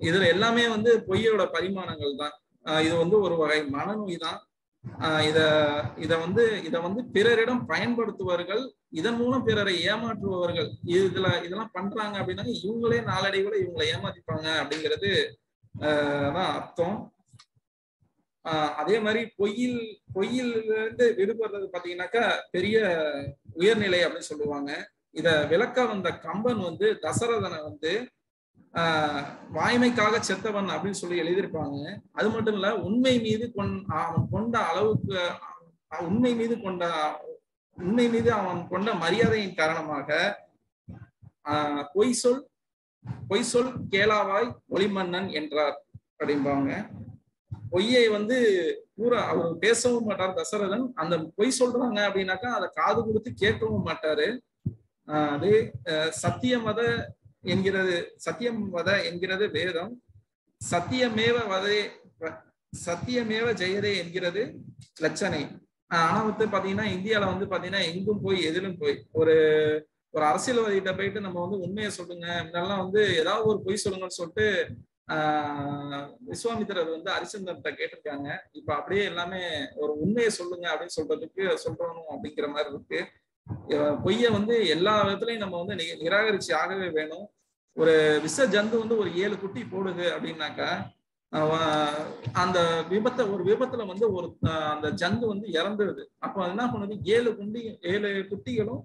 இதுல எல்லாமே வந்து பொய்யோட பரிமாணங்கள் தான். ஆஹ் இது வந்து ஒரு வகை மனநோய் தான். ஆஹ் இத இத வந்து இத வந்து பிறரிடம் பயன்படுத்துவர்கள் இதன் மூலம் பிறரை ஏமாற்றுபவர்கள் இதுல இதெல்லாம் பண்றாங்க அப்படின்னா இவங்களே நாளடைவுல இவங்களை ஏமாத்திப்பாங்க அப்படிங்கிறது ஆஹ் தான் அர்த்தம். ஆஹ் அதே மாதிரி பொய்யில் பொய்யில இருந்து விடுபடுறது பாத்தீங்கன்னாக்கா பெரிய உயர்நிலை அப்படின்னு சொல்லுவாங்க. இத விளக்க வந்த கம்பன் வந்து தசரதனை வந்து ஆஹ் வாய்மைக்காக செத்தவன் அப்படின்னு சொல்லி எழுதியிருப்பாங்க. அது மட்டும் இல்ல உண்மை மீது கொண் அவன் கொண்ட அளவுக்கு உண்மை மீது கொண்ட உண்மை மீது அவன் கொண்ட மரியாதையின் காரணமாக ஆஹ் பொய் சொல் பொய் சொல் கேளாவாய் ஒளிமன்னன் என்றார் அப்படிம்பாங்க. பொய்யை வந்து பூரா அவர் பேசவும் மாட்டார் தசரதன். அந்த பொய் சொல்றாங்க அப்படின்னாக்கா அதை காது கொடுத்து கேட்கவும் மாட்டாரு. ஆஹ் அது சத்தியமத என்கிறது சத்தியம் வத என்கிறது வேதம். சத்தியமேவ வதே சத்தியமேவ ஜெயதே என்கிறது லட்சணை. ஆஹ் ஆனா வந்து பாத்தீங்கன்னா இந்தியால வந்து பாத்தீங்கன்னா எங்கும் போய் எதிலும் போய். ஒரு ஒரு அரசியல்வாதிகிட்ட போயிட்டு நம்ம வந்து உண்மையை சொல்லுங்க. முன்னெல்லாம் வந்து ஏதாவது ஒரு பொய் சொல்லுங்கன்னு சொல்லிட்டு ஆஹ் விஸ்வாமித்திரர் வந்து ஹரிச்சந்திரன்ட்ட கேட்டிருக்காங்க. இப்ப அப்படியே எல்லாமே ஒரு உண்மையை சொல்லுங்க அப்படின்னு சொல்றதுக்கு சொல்றணும் அப்படிங்கிற மாதிரி இருக்கு. பொய்ய வந்து எல்லா விதத்துலயும் நம்ம வந்து நிராகரிச்சு ஆகவே வேணும். ஒரு விஷ ஜந்து வந்து ஒரு ஏழு குட்டி போடுது அப்படின்னாக்கா அந்த விபத்தை ஒரு விபத்துல வந்து ஒரு அந்த ஜந்து வந்து இறந்துடுது அப்ப என்ன பண்ணுது? ஏழு குண்டி ஏழு குட்டிகளும்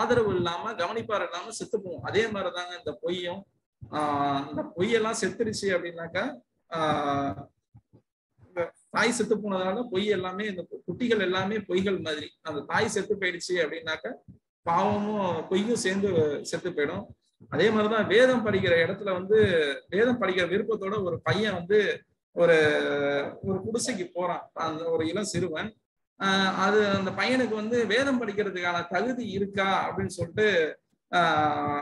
ஆதரவு இல்லாம கவனிப்பார் இல்லாம செத்து போகும். அதே மாதிரிதாங்க இந்த பொய்யும். ஆஹ் இந்த பொய்யெல்லாம் செத்துருச்சு அப்படின்னாக்கா ஆஹ் இந்த தாய் செத்து போனதுனால பொய் எல்லாமே இந்த குட்டிகள் எல்லாமே பொய்கள் மாதிரி. அந்த தாய் செத்து போயிடுச்சு அப்படின்னாக்கா பாவமும் பொய்யும் சேர்ந்து செத்து போயிடும். அதே மாதிரிதான் வேதம் படிக்கிற இடத்துல வந்து வேதம் படிக்கிற விருப்பத்தோட ஒரு பையன் வந்து ஒரு ஒரு குடிசைக்கு போறான். அந்த ஒரு இளம் சிறுவன். ஆஹ் அது அந்த பையனுக்கு வந்து வேதம் படிக்கிறதுக்கான தகுதி இருக்கா அப்படின்னு சொல்லிட்டு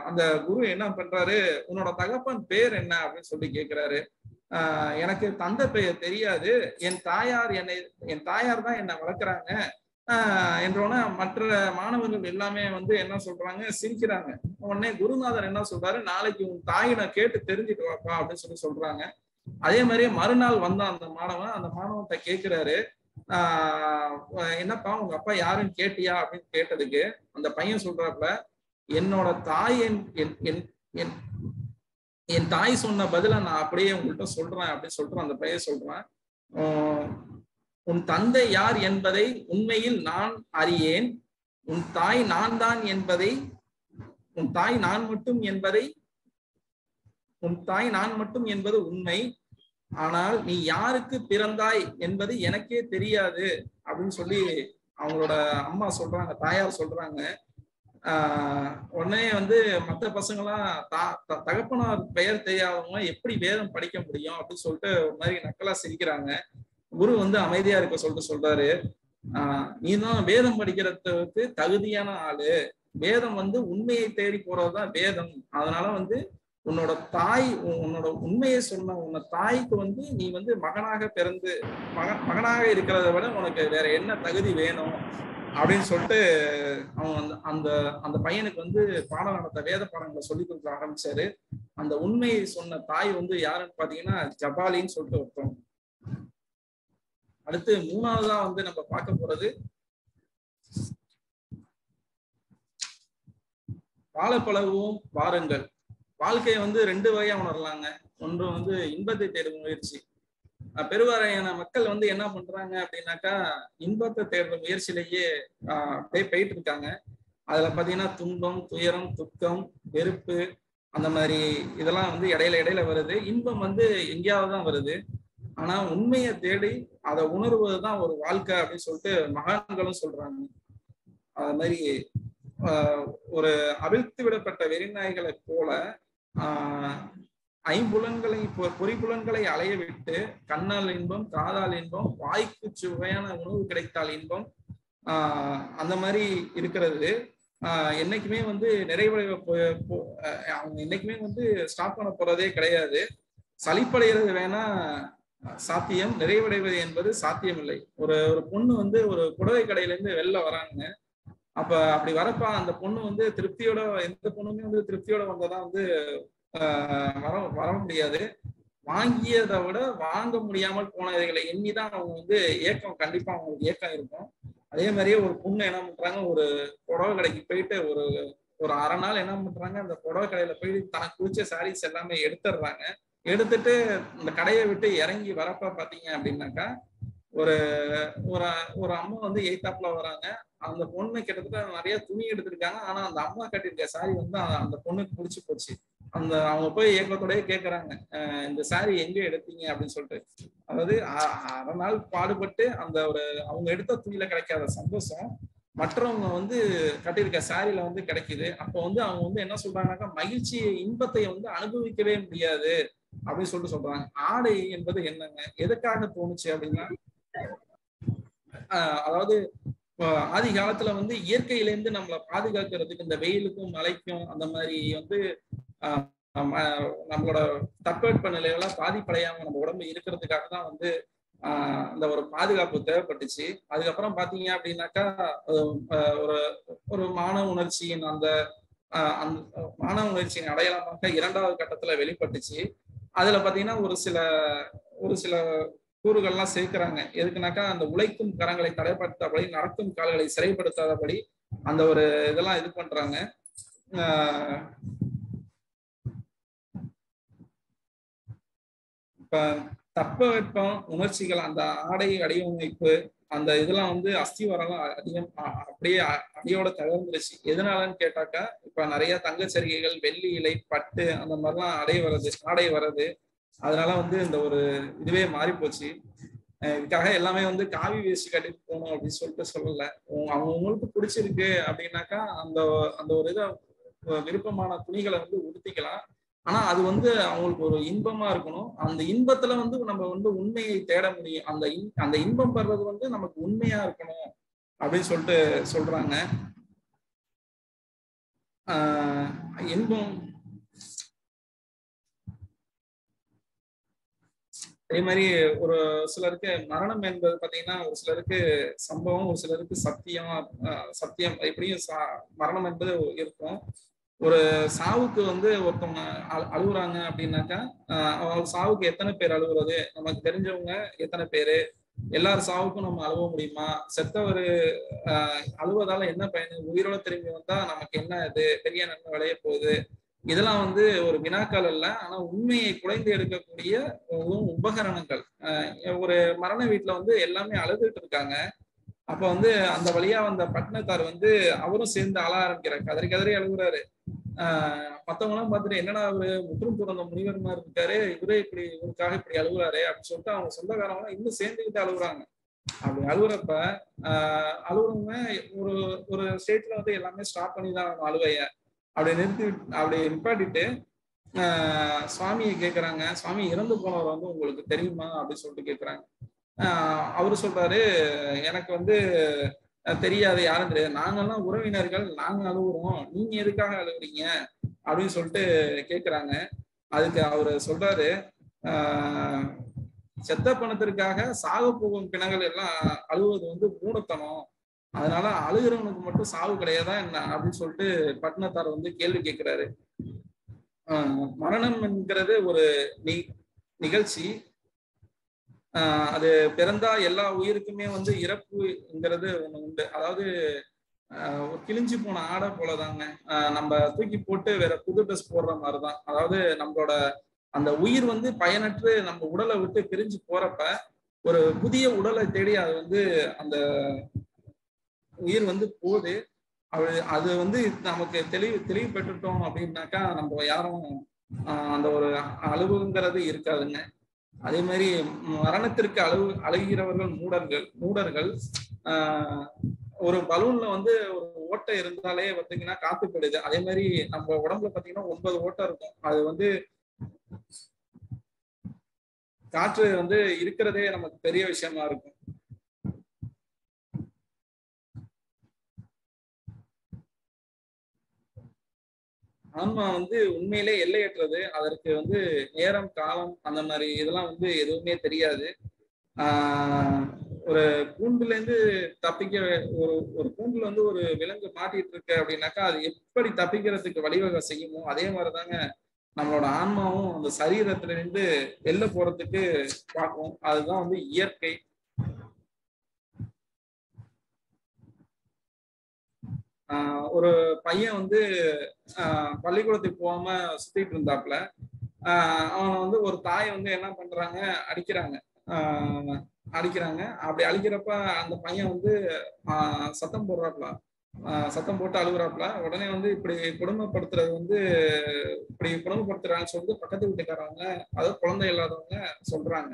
அந்த குரு என்ன பண்றாரு? உன்னோட தகப்பன் பேர் என்ன? அப்படின்னு சொல்லி கேக்குறாரு. ஆஹ் எனக்கு தந்தை பெயர் தெரியாது. என் தாயார் என்னை என் தாயார் தான் என்னை வளர்க்குறாங்க. ஆஹ் மற்ற மாணவர்கள் எல்லாமே வந்து என்ன சொல்றாங்க? சிரிக்கிறாங்க. உடனே குருநாதர் என்ன சொல்றாரு? நாளைக்கு உன் தாயை நான் கேட்டு தெரிஞ்சுட்டு வாப்பா அப்படின்னு சொல்லி சொல்றாங்க. அதே மாதிரியே மறுநாள் வந்தான் அந்த மாணவன் அந்த மாணவன்கிட்ட கேட்கிறாரு ஆஹ் என்னப்பா உங்க அப்பா யாருன்னு கேட்டியா? அப்படின்னு கேட்டதுக்கு அந்த பையன் சொல்றாப்புல என்னோட தாய் என் என் என் என் என் தாய் சொன்ன பதில நான் அப்படியே உங்கள்கிட்ட சொல்றேன் அப்படின்னு சொல்றேன் அந்த பையன் சொல்றான். உன் தந்தை யார் என்பதை உண்மையில் நான் அறியேன். உன் தாய் நான் தான் என்பதை உன் தாய் நான் மட்டும் என்பதை உன் தாய் நான் மட்டும் என்பது உண்மை. ஆனால் நீ யாருக்கு பிறந்தாய் என்பது எனக்கே தெரியாது அப்படின்னு சொல்லி அவங்களோட அம்மா சொல்றாங்க தாயார் சொல்றாங்க. உடனே வந்து மற்ற பசங்களாம் தா த- தகப்பனார் பெயர் தெரியாதவங்க எப்படி வேதம் படிக்க முடியும் அப்படின்னு சொல்லிட்டு ஒரு மாதிரி நக்கலா சிரிக்கிறாங்க. குரு வந்து அமைதியா இருக்க சொல்லிட்டு சொல்றாரு. ஆஹ் நீ தான் வேதம் படிக்கிறதுக்கு தகுதியான ஆளு. வேதம் வந்து உண்மையை தேடி போறதுதான் வேதம். அதனால வந்து உன்னோட தாய் உன்னோட உண்மையை சொன்ன உன்னை தாய்க்கு வந்து நீ வந்து மகனாக பிறந்து மக மகனாக இருக்கிறத விட உனக்கு வேற என்ன தகுதி வேணும்? அப்படின்னு சொல்லிட்டு அவன் அந்த அந்த அந்த பையனுக்கு வந்து பாடம் நடத்த வேத பாடங்களை சொல்லி கொடுக்க ஆரம்பிச்சாரு. அந்த உண்மையை சொன்ன தாய் வந்து யாருன்னு பாத்தீங்கன்னா ஜபாலின்னு சொல்லிட்டு ஒருத்தவங்க. அடுத்து மூணாவதா வந்து நம்ம பார்க்க போறது வாழ வாருங்கள். வாழ்க்கையை வந்து ரெண்டு வகையா உணரலாங்க. ஒன்று வந்து இன்பத்தை தேடும் முயற்சி பெருவாரியான மக்கள் வந்து என்ன பண்றாங்க அப்படின்னாக்கா இன்பத்தை தேடுற முயற்சியிலேயே ஆஹ் அப்படியே போயிட்டு இருக்காங்க. அதுல பாத்தீங்கன்னா துன்பம் துயரம் துக்கம் வெறுப்பு அந்த மாதிரி இதெல்லாம் வந்து இடையில இடையில வருது. இன்பம் வந்து எங்கேயாவது தான் வருது. ஆனா உண்மையை தேடி அதை உணர்வதுதான் ஒரு வாழ்க்கை அப்படின்னு சொல்லிட்டு மகான்களும் சொல்றாங்க. அது மாதிரி ஆஹ் ஒரு அவிழ்த்து விடப்பட்ட வெறிநாய்களை போல ஆஹ் ஐம்புலன்களை பொ- பொறிப்புலன்களை அலைய விட்டு கண்ணால் இன்பம் காதால் இன்பம் வாய்க்கு சுவையான உணவு கிடைத்தால் இன்பம் ஆஹ் அந்த மாதிரி இருக்கிறது. ஆஹ் என்னைக்குமே வந்து நிறைவடைய அவங்க என்னைக்குமே வந்து ஸ்டாப் பண்ண போறதே கிடையாது. சலிப்படைகிறது வேணா சாத்தியம் நிறைவடைவது என்பது சாத்தியமில்லை. ஒரு ஒரு பொண்ணு வந்து ஒரு புடவை கடையில இருந்து வெளில வராங்க. அப்ப அப்படி வரப்ப அந்த பொண்ணு வந்து திருப்தியோட எந்த பொண்ணுமே வந்து திருப்தியோட வந்ததான் வந்து வர வர முடியாது. வாங்கியதை விட வாங்க முடியாமல் போனவைகளை எண்ணிதான் அவங்க வந்து ஏக்கம். கண்டிப்பா அவங்களுக்கு ஏக்கம் இருக்கும். அதே மாதிரியே ஒரு பொண்ணு என்ன பண்றாங்க ஒரு புடவை கடைக்கு போயிட்டு ஒரு ஒரு அரை நாள் என்ன பண்றாங்க அந்த புடவை கடையில போயிட்டு தனக்கு பிடிச்ச சாரீஸ் எல்லாமே எடுத்துடுறாங்க. எடுத்துட்டு இந்த கடையை விட்டு இறங்கி வரப்ப பாத்தீங்க அப்படின்னாக்கா ஒரு ஒரு ஒரு அம்மா வந்து எய்தாப்ல வராங்க. அந்த பொண்ணு கிட்டத்தட்ட நிறைய துணி எடுத்திருக்காங்க. ஆனா அந்த அம்மா கட்டியிருக்க சாரி வந்து அந்த- அந்த பொண்ணுக்கு பிடிச்சி போச்சு. அந்த அவங்க போய் ஏக்கத்தோடய கேட்குறாங்க இந்த சாரி எங்க எடுத்தீங்க அப்படின்னு சொல்லிட்டு. அதாவது அரை நாள் பாடுபட்டு அந்த ஒரு அவங்க எடுத்த துணியில கிடைக்காத சந்தோஷம் மற்றவங்க வந்து கட்டியிருக்க சாரியில வந்து கிடைக்குது. அப்போ வந்து அவங்க வந்து என்ன சொல்றாங்கன்னாக்கா மகிழ்ச்சி இன்பத்தை வந்து அனுபவிக்கவே முடியாது அப்படின்னு சொல்லிட்டு சொல்றாங்க. ஆடை என்பது என்னங்க? எதுக்காக தோணுச்சு அப்படின்னா ஆஹ் அதாவது ஆதி காலத்துல வந்து இயற்கையில இருந்து நம்மளை பாதுகாக்கிறதுக்கு இந்த வெயிலுக்கும் மழைக்கும் அந்த மாதிரி வந்து நம்மளோட தட்பவெட்ப நிலையெல்லாம் பாதிப்படையாம நம்ம உடம்பு இருக்கிறதுக்காக தான் வந்து ஆஹ் அந்த ஒரு பாதுகாப்பு தேவைப்பட்டுச்சு. அதுக்கப்புறம் பாத்தீங்க அப்படின்னாக்கா ஒரு ஒரு மாணவ உணர்ச்சியின் அந்த அந்த மாணவ உணர்ச்சியின் அடையாளமாக இரண்டாவது கட்டத்துல வெளிப்பட்டுச்சு. அதுல பாத்தீங்கன்னா ஒரு சில ஒரு சில கூறுகள்லாம் சேர்க்கிறாங்க. எதுக்குனாக்கா அந்த உழைக்கும் கரங்களை தடைப்படுத்தாதபடி நடக்கும் கால்களை சிறைப்படுத்தாதபடி அந்த ஒரு இதெல்லாம் இது பண்றாங்க. இப்ப தட்பவெப்பம் உணர்ச்சிகள் அந்த ஆடை அடிவமைப்பு அந்த இதெல்லாம் வந்து அஸ்திவாரம்லாம் அதிகம் அப்படியே அ- அடியோட தகர்ந்துருச்சு. எதனாலன்னு கேட்டாக்கா இப்ப நிறைய தங்கச்சரிகைகள் வெள்ளி இலை பட்டு அந்த மாதிரிலாம் அடை வர்றது ஆடை வர்றது அதனால வந்து இந்த ஒரு இதுவே மாறி போச்சு இதுக்காக எல்லாமே வந்து காவி வேஷ்டி கட்டிட்டு போகணும் அப்படின்னு சொல்லிட்டு சொல்லல. அவங்க அவங்களுக்கு பிடிச்சிருக்கு அப்படின்னாக்கா அந்த அந்த ஒரு இதை விருப்பமான துணிகளை வந்து உடுத்திக்கலாம். ஆனா அது வந்து அவங்களுக்கு ஒரு இன்பமா இருக்கணும். அந்த இன்பத்துல வந்து நம்ம வந்து உண்மையை தேட முடியும். அந்த அந்த இன்பம் பெறது வந்து நமக்கு உண்மையா இருக்கணும் அப்படின்னு சொல்லிட்டு சொல்றாங்க. ஆஹ் இன்பம். அதே மாதிரி ஒரு சிலருக்கு மரணம் என்பது பாத்தீங்கன்னா ஒரு சிலருக்கு சம்பவம் ஒரு சிலருக்கு சத்தியம் சத்தியம் எப்படியும் மரணம் என்பது இருக்கும். ஒரு சாவுக்கு வந்து ஒருத்தவங்க அழு- அழுகுறாங்க அப்படின்னாக்கா ஆஹ் அவங்க சாவுக்கு எத்தனை பேர் அழுகுறது நமக்கு தெரிஞ்சவங்க எத்தனை பேரு? எல்லார் சாவுக்கும் நம்ம அழுவ முடியுமா? செத்தவர் ஆஹ் அழுவதால என்ன பயன்? உயிரோட திரும்பி வந்தா நமக்கு என்ன இது? பெரிய நன்மை விளைய போகுது. இதெல்லாம் வந்து ஒரு வினாக்கள் அல்ல. ஆனா உண்மையை குலைந்து எடுக்கக்கூடிய உபகரணங்கள். ஆஹ் ஒரு மரண வீட்டுல வந்து எல்லாமே அழுதுட்டு இருக்காங்க. அப்ப வந்து அந்த வழியா வந்த பட்டினத்தார் வந்து அவரும் சேர்ந்து அழ ஆரம்பிக்கிறார். கதறி கதறி அழுகுறாரு. ஆஹ் மத்தவங்க எல்லாம் பார்த்துட்டு என்னடா அவரு முற்றும் துறந்த முனிவர் மாதிரி இருக்காரு. இவரே இப்படி இவருக்காக இப்படி அழுகுறாரு அப்படின்னு சொல்லிட்டு அவங்க சொந்தக்காரங்க இன்னும் சேர்ந்துக்கிட்டு அழுகுறாங்க. அப்படி அழுகுறப்ப ஆஹ் அழுகுறவங்க ஒரு ஒரு ஸ்டேட்ல வந்து எல்லாமே ஸ்டாப் பண்ணி தான் அழுவைய அப்படி நிறுத்தி அப்படி நிப்பாட்டிட்டு ஆஹ் சுவாமியை கேக்குறாங்க. சுவாமி இறந்து போனவர் வந்து உங்களுக்கு தெரியுமா? அப்படின்னு சொல்லிட்டு கேக்குறாங்க. அவரு சொல்றாரு எனக்கு வந்து தெரியாது யாரும் தெரியாது. நாங்கெல்லாம் உறவினர்கள் நாங்க அழுகுறோம் நீங்க எதுக்காக அழுகுறீங்க அப்படின்னு சொல்லிட்டு கேக்குறாங்க. அதுக்கு அவரு சொல்றாரு செத்த பணத்திற்காக சாக போகும் பிணங்கள் எல்லாம் அழுவது வந்து மூடத்தனம். அதனால அழுகிறவனுக்கு மட்டும் சாவு கிடையாதா என்ன? அப்படின்னு சொல்லிட்டு பட்டினத்தார் வந்து கேள்வி கேட்கிறாரு மரணம் என்கிறது ஒரு நி நிகழ்ச்சி. அது பிறந்தா எல்லா உயிருக்குமே வந்து இறப்புங்கிறது ஒன்று உண்டு. அதாவது ஒரு கிழிஞ்சு போன ஆடை போலதாங்க. நம்ம தூக்கி போட்டு வேற புது ட்ரெஸ் போடுற மாதிரி தான் அதாவது நம்மளோட அந்த உயிர் வந்து பயனற்று நம்ம உடலை விட்டு பிரிஞ்சு போறப்ப ஒரு புதிய உடலை தேடி அது வந்து அந்த உயிர் வந்து போகுது. அது அது வந்து நமக்கு தெளிவு தெளிவு பெற்றுட்டோம் அப்படின்னாக்கா நம்ம யாரும் அந்த ஒரு அழுவுங்கிறது இருக்காதுங்க. அதே மாதிரி மரணத்திற்கு அழகு அழகிறவர்கள் மூடர்கள் மூடர்கள் ஆஹ் ஒரு பலூன்ல வந்து ஒரு ஓட்டை இருந்தாலே பார்த்தீங்கன்னா காத்து போயிடுது. அதே மாதிரி நம்ம உடம்புல பார்த்தீங்கன்னா ஒன்பது ஓட்டை இருக்கும். அது வந்து காற்று வந்து இருக்கிறதே நமக்கு பெரிய விஷயமா இருக்கும். ஆன்மா வந்து உண்மையிலே எல்லையற்றது. அதற்கு வந்து நேரம் காலம் அந்த மாதிரி இதெல்லாம் வந்து எதுவுமே தெரியாது. ஆஹ் ஒரு கூண்டுல இருந்து தப்பிக்க ஒரு ஒரு கூண்டுல வந்து ஒரு விலங்கு மாட்டிட்டு இருக்கு அப்படின்னாக்கா அது எப்படி தப்பிக்கிறதுக்கு வழிவகை செய்யுமோ அதே மாதிரிதாங்க நம்மளோட ஆன்மாவும் அந்த சரீரத்துல இருந்து வெளில போறதுக்கு பார்க்கும். அதுதான் வந்து இயற்கை ஆஹ் ஒரு பையன் வந்து பள்ளிக்கூடத்துக்கு போகாம சுத்திட்டு இருந்தாப்புல அவனை வந்து ஒரு தாய் வந்து என்ன பண்றாங்க அடிக்கிறாங்க. அடிக்கிறாங்க. அப்படி அழிக்கிறப்ப அந்த பையன் வந்து சத்தம் போடுறாப்புல. சத்தம் போட்டு அழுகுறாப்புல. உடனே வந்து இப்படி குடும்பப்படுத்துறது வந்து இப்படி குடும்பப்படுத்துறாங்கன்னு சொல்லிட்டு பக்கத்து வீட்டுக்காரவங்க அதாவது குழந்தை இல்லாதவங்க சொல்றாங்க.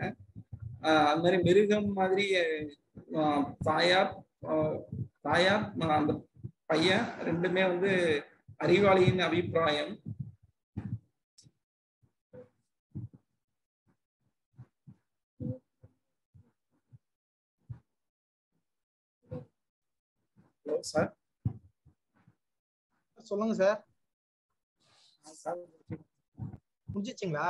அது மாதிரி மிருகம் மாதிரி தாயார் தாயார் அந்த பையன் ரெண்டுமே வந்து அறிவாளியின் அபிப்பிராயம். ஹலோ சார் சொல்லுங்க சார் சார் முடிஞ்சிச்சுங்களா